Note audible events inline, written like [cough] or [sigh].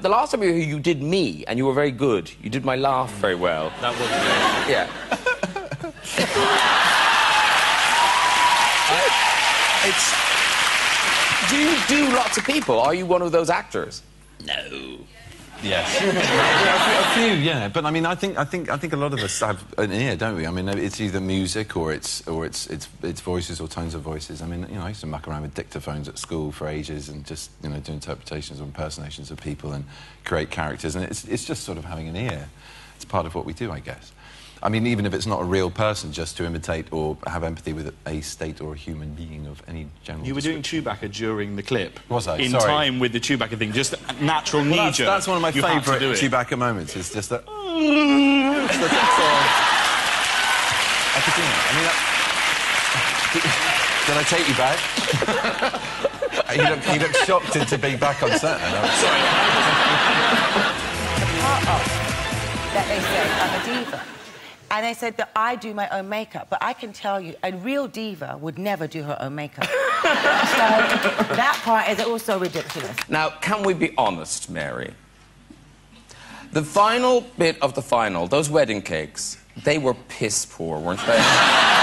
The last time you were here, you did me, and you were very good. You did my laugh very well. That wasn't good. Yeah. [laughs] it's. Do you do lots of people? Are you one of those actors? No. Yes. [laughs] a few, yeah. But I mean, I think, I think, I think a lot of us have an ear, don't we? I mean, it's either music or it's, or it's, it's, it's voices or tones of voices. I mean, you know, I used to muck around with dictaphones at school for ages and just, you know, do interpretations or impersonations of people and create characters. And it's, it's just sort of having an ear. It's part of what we do, I guess. I mean, even if it's not a real person, just to imitate or have empathy with a state or a human being of any general. You were doing Chewbacca during the clip. Was I? In Sorry. time with the Chewbacca thing, just natural Well, knee that's, jerk. that's one of my You favourite do it. Chewbacca moments. Is just that. It's the- that's. I could do that. I mean, that... [laughs] did I take you back? [laughs] you, look, you look shocked to, to be back on set. I know. [laughs] part of that they say I'm a diva. And they said that I do my own makeup, but I can tell you, a real diva would never do her own makeup. [laughs] so that part is also ridiculous. Now, can we be honest, Mary? The final bit of the final, those wedding cakes, they were piss poor, weren't they? [laughs]